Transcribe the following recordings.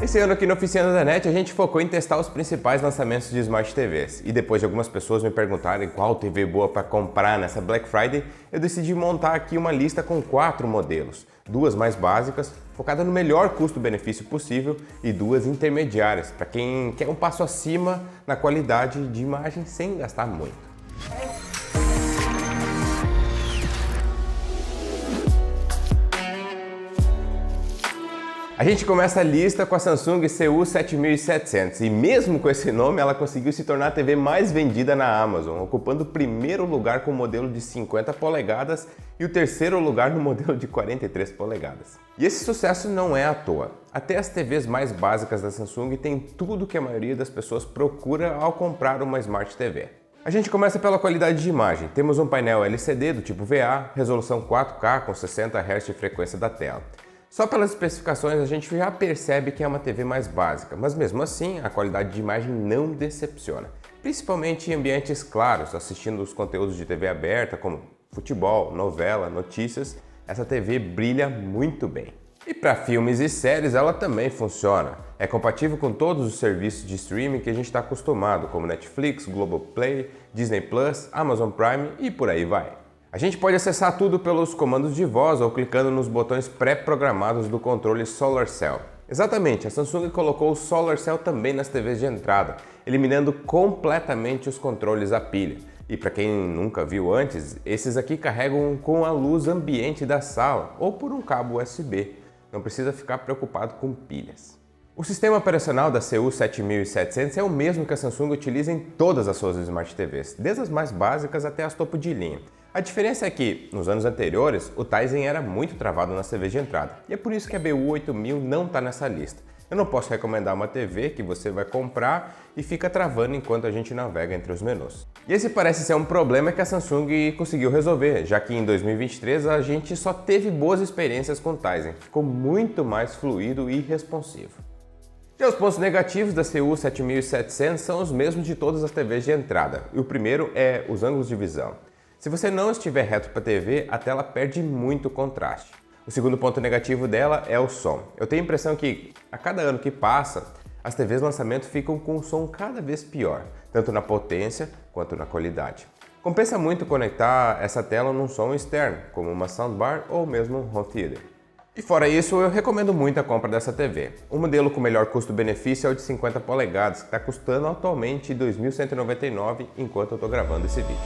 Esse ano aqui no Oficina da NET a gente focou em testar os principais lançamentos de Smart TVs. E depois de algumas pessoas me perguntarem qual TV boa para comprar nessa Black Friday, eu decidi montar aqui uma lista com quatro modelos. Duas mais básicas, focada no melhor custo-benefício possível, e duas intermediárias, para quem quer um passo acima na qualidade de imagem sem gastar muito. A gente começa a lista com a Samsung CU7700 e mesmo com esse nome ela conseguiu se tornar a TV mais vendida na Amazon, ocupando o primeiro lugar com o modelo de 50 polegadas e o terceiro lugar no modelo de 43 polegadas. E esse sucesso não é à toa. Até as TVs mais básicas da Samsung têm tudo que a maioria das pessoas procura ao comprar uma Smart TV. A gente começa pela qualidade de imagem. Temos um painel LCD do tipo VA, resolução 4K com 60 Hz de frequência da tela. Só pelas especificações a gente já percebe que é uma TV mais básica, mas mesmo assim a qualidade de imagem não decepciona. Principalmente em ambientes claros, assistindo os conteúdos de TV aberta como futebol, novela, notícias, essa TV brilha muito bem. E para filmes e séries ela também funciona. É compatível com todos os serviços de streaming que a gente está acostumado, como Netflix, Globoplay, Disney Plus, Amazon Prime e por aí vai. A gente pode acessar tudo pelos comandos de voz ou clicando nos botões pré-programados do controle Solar Cell. Exatamente, a Samsung colocou o Solar Cell também nas TVs de entrada, eliminando completamente os controles a pilha. E para quem nunca viu antes, esses aqui carregam com a luz ambiente da sala ou por um cabo USB. Não precisa ficar preocupado com pilhas. O sistema operacional da CU7700 é o mesmo que a Samsung utiliza em todas as suas Smart TVs, desde as mais básicas até as topo de linha. A diferença é que, nos anos anteriores, o Tizen era muito travado nas TVs de entrada, e é por isso que a BU8000 não está nessa lista. Eu não posso recomendar uma TV que você vai comprar e fica travando enquanto a gente navega entre os menus. E esse parece ser um problema que a Samsung conseguiu resolver, já que em 2023 a gente só teve boas experiências com o Tizen, ficou muito mais fluido e responsivo. E os pontos negativos da CU7700 são os mesmos de todas as TVs de entrada, e o primeiro é os ângulos de visão. Se você não estiver reto para a TV, a tela perde muito contraste. O segundo ponto negativo dela é o som. Eu tenho a impressão que a cada ano que passa, as TVs lançamento ficam com um som cada vez pior, tanto na potência quanto na qualidade. Compensa muito conectar essa tela num som externo, como uma soundbar ou mesmo um home theater. E fora isso, eu recomendo muito a compra dessa TV. O modelo com melhor custo-benefício é o de 50 polegadas, que está custando atualmente R$ 2.199 enquanto eu estou gravando esse vídeo.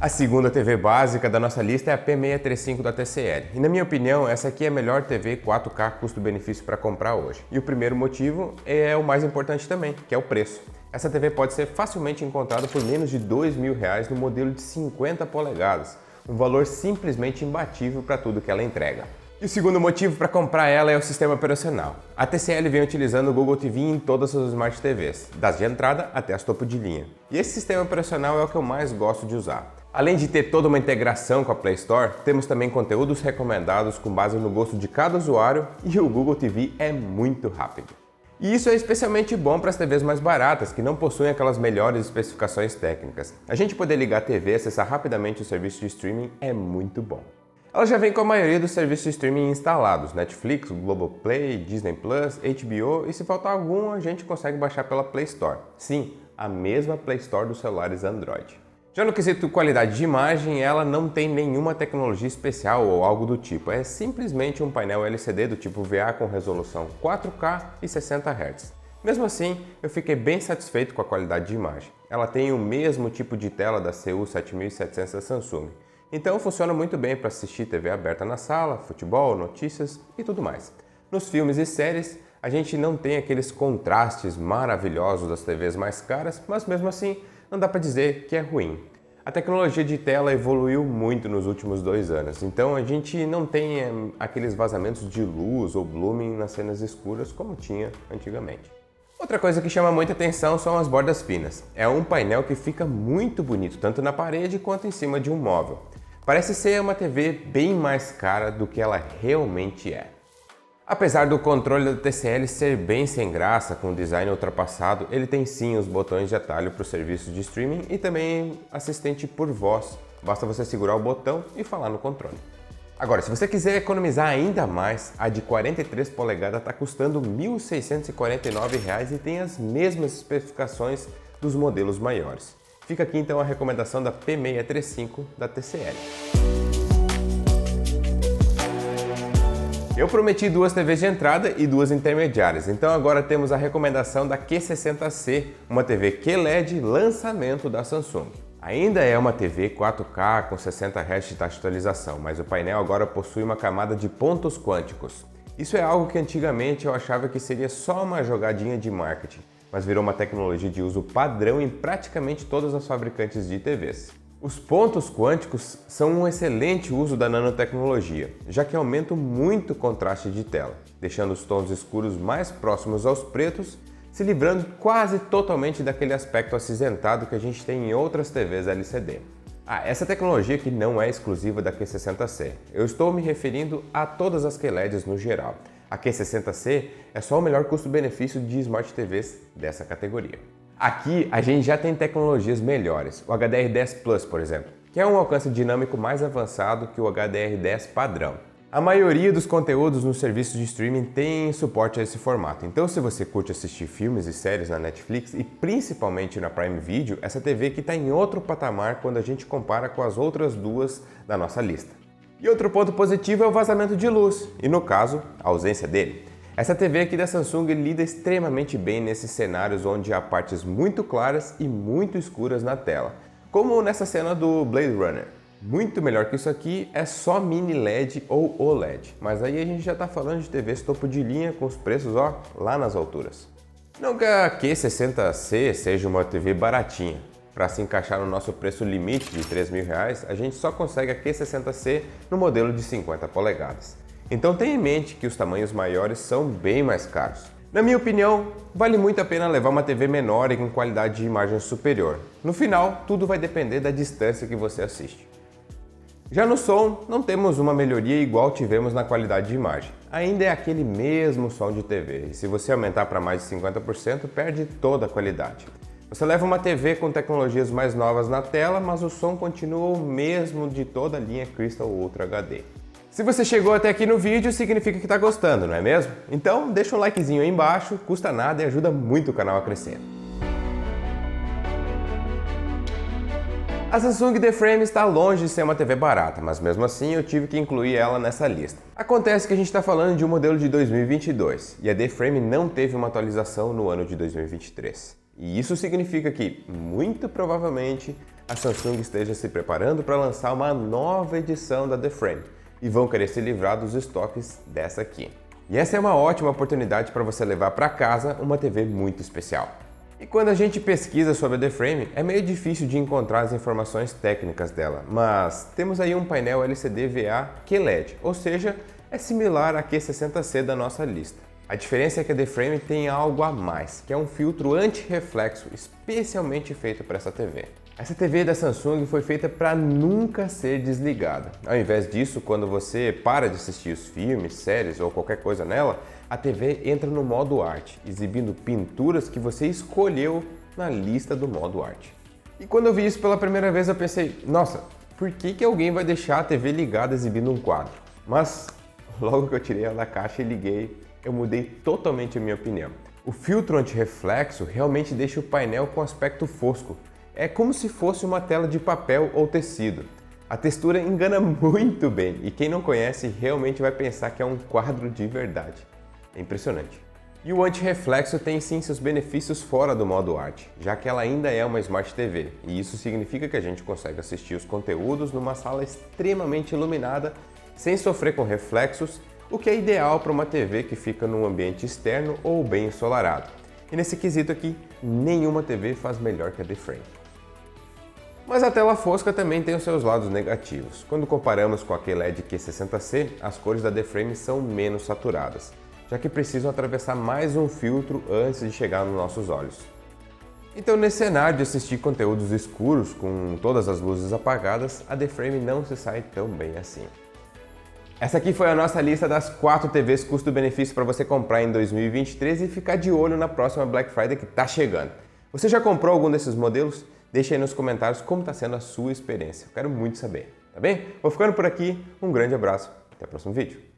A segunda TV básica da nossa lista é a P635 da TCL. E na minha opinião, essa aqui é a melhor TV 4K custo-benefício para comprar hoje. E o primeiro motivo é o mais importante também, que é o preço. Essa TV pode ser facilmente encontrada por menos de mil reais no modelo de 50 polegadas, um valor simplesmente imbatível para tudo que ela entrega. E o segundo motivo para comprar ela é o sistema operacional. A TCL vem utilizando o Google TV em todas as Smart TVs, das de entrada até as topo de linha. E esse sistema operacional é o que eu mais gosto de usar. Além de ter toda uma integração com a Play Store, temos também conteúdos recomendados com base no gosto de cada usuário e o Google TV é muito rápido. E isso é especialmente bom para as TVs mais baratas, que não possuem aquelas melhores especificações técnicas. A gente poder ligar a TV e acessar rapidamente o serviço de streaming é muito bom. Ela já vem com a maioria dos serviços de streaming instalados, Netflix, Globoplay, Disney HBO e se faltar algum a gente consegue baixar pela Play Store. Sim, a mesma Play Store dos celulares Android. Já no quesito qualidade de imagem, ela não tem nenhuma tecnologia especial ou algo do tipo. É simplesmente um painel LCD do tipo VA com resolução 4K e 60 Hz. Mesmo assim, eu fiquei bem satisfeito com a qualidade de imagem. Ela tem o mesmo tipo de tela da CU7700 da Samsung, então funciona muito bem para assistir TV aberta na sala, futebol, notícias e tudo mais. Nos filmes e séries, a gente não tem aqueles contrastes maravilhosos das TVs mais caras, mas mesmo assim não dá para dizer que é ruim. A tecnologia de tela evoluiu muito nos últimos dois anos, então a gente não tem é, aqueles vazamentos de luz ou blooming nas cenas escuras como tinha antigamente. Outra coisa que chama muita atenção são as bordas finas. É um painel que fica muito bonito, tanto na parede quanto em cima de um móvel. Parece ser uma TV bem mais cara do que ela realmente é. Apesar do controle da TCL ser bem sem graça, com o design ultrapassado, ele tem sim os botões de atalho para o serviço de streaming e também assistente por voz. Basta você segurar o botão e falar no controle. Agora, se você quiser economizar ainda mais, a de 43 polegadas está custando R$ 1.649 e tem as mesmas especificações dos modelos maiores. Fica aqui então a recomendação da P635 da TCL. Eu prometi duas TVs de entrada e duas intermediárias, então agora temos a recomendação da Q60C, uma TV QLED lançamento da Samsung. Ainda é uma TV 4K com 60 Hz de taxa de atualização, mas o painel agora possui uma camada de pontos quânticos. Isso é algo que antigamente eu achava que seria só uma jogadinha de marketing, mas virou uma tecnologia de uso padrão em praticamente todas as fabricantes de TVs. Os pontos quânticos são um excelente uso da nanotecnologia, já que aumentam muito o contraste de tela, deixando os tons escuros mais próximos aos pretos, se livrando quase totalmente daquele aspecto acinzentado que a gente tem em outras TVs LCD. Ah, essa tecnologia que não é exclusiva da Q60C. Eu estou me referindo a todas as QLEDs no geral. A Q60C é só o melhor custo-benefício de Smart TVs dessa categoria. Aqui a gente já tem tecnologias melhores, o HDR10 Plus, por exemplo, que é um alcance dinâmico mais avançado que o HDR10 padrão. A maioria dos conteúdos nos serviços de streaming tem suporte a esse formato, então se você curte assistir filmes e séries na Netflix e principalmente na Prime Video, essa TV está em outro patamar quando a gente compara com as outras duas da nossa lista. E outro ponto positivo é o vazamento de luz, e no caso, a ausência dele. Essa TV aqui da Samsung lida extremamente bem nesses cenários onde há partes muito claras e muito escuras na tela, como nessa cena do Blade Runner. Muito melhor que isso aqui é só mini LED ou OLED, mas aí a gente já está falando de TVs topo de linha com os preços ó, lá nas alturas. Não que a Q60C seja uma TV baratinha, para se encaixar no nosso preço limite de 3 mil reais, a gente só consegue a Q60C no modelo de 50 polegadas. Então tenha em mente que os tamanhos maiores são bem mais caros. Na minha opinião, vale muito a pena levar uma TV menor e com qualidade de imagem superior. No final, tudo vai depender da distância que você assiste. Já no som, não temos uma melhoria igual tivemos na qualidade de imagem. Ainda é aquele mesmo som de TV, e se você aumentar para mais de 50%, perde toda a qualidade. Você leva uma TV com tecnologias mais novas na tela, mas o som continua o mesmo de toda a linha Crystal Ultra HD. Se você chegou até aqui no vídeo, significa que está gostando, não é mesmo? Então deixa um likezinho aí embaixo, custa nada e ajuda muito o canal a crescer. A Samsung The Frame está longe de ser uma TV barata, mas mesmo assim eu tive que incluir ela nessa lista. Acontece que a gente está falando de um modelo de 2022 e a The Frame não teve uma atualização no ano de 2023. E isso significa que, muito provavelmente, a Samsung esteja se preparando para lançar uma nova edição da The Frame, e vão querer se livrar dos estoques dessa aqui. E essa é uma ótima oportunidade para você levar para casa uma TV muito especial. E quando a gente pesquisa sobre a The Frame, é meio difícil de encontrar as informações técnicas dela, mas temos aí um painel LCD VA QLED, ou seja, é similar à Q60C da nossa lista. A diferença é que a The Frame tem algo a mais, que é um filtro anti-reflexo especialmente feito para essa TV. Essa TV da Samsung foi feita para nunca ser desligada. Ao invés disso, quando você para de assistir os filmes, séries ou qualquer coisa nela, a TV entra no modo arte, exibindo pinturas que você escolheu na lista do modo arte. E quando eu vi isso pela primeira vez, eu pensei, nossa, por que, que alguém vai deixar a TV ligada exibindo um quadro? Mas logo que eu tirei ela da caixa e liguei, eu mudei totalmente a minha opinião. O filtro anti-reflexo realmente deixa o painel com aspecto fosco, é como se fosse uma tela de papel ou tecido. A textura engana muito bem e quem não conhece realmente vai pensar que é um quadro de verdade. É impressionante. E o anti-reflexo tem sim seus benefícios fora do modo arte, já que ela ainda é uma Smart TV, e isso significa que a gente consegue assistir os conteúdos numa sala extremamente iluminada, sem sofrer com reflexos, o que é ideal para uma TV que fica num ambiente externo ou bem ensolarado. E nesse quesito aqui, nenhuma TV faz melhor que a The Frame. Mas a tela fosca também tem os seus lados negativos. Quando comparamos com a QLED Q60C, as cores da D-Frame são menos saturadas, já que precisam atravessar mais um filtro antes de chegar nos nossos olhos. Então, nesse cenário de assistir conteúdos escuros com todas as luzes apagadas, a D-Frame não se sai tão bem assim. Essa aqui foi a nossa lista das 4 TVs custo-benefício para você comprar em 2023 e ficar de olho na próxima Black Friday que está chegando. Você já comprou algum desses modelos? Deixe aí nos comentários como está sendo a sua experiência. Eu quero muito saber. tá bem? Vou ficando por aqui, um grande abraço, até o próximo vídeo.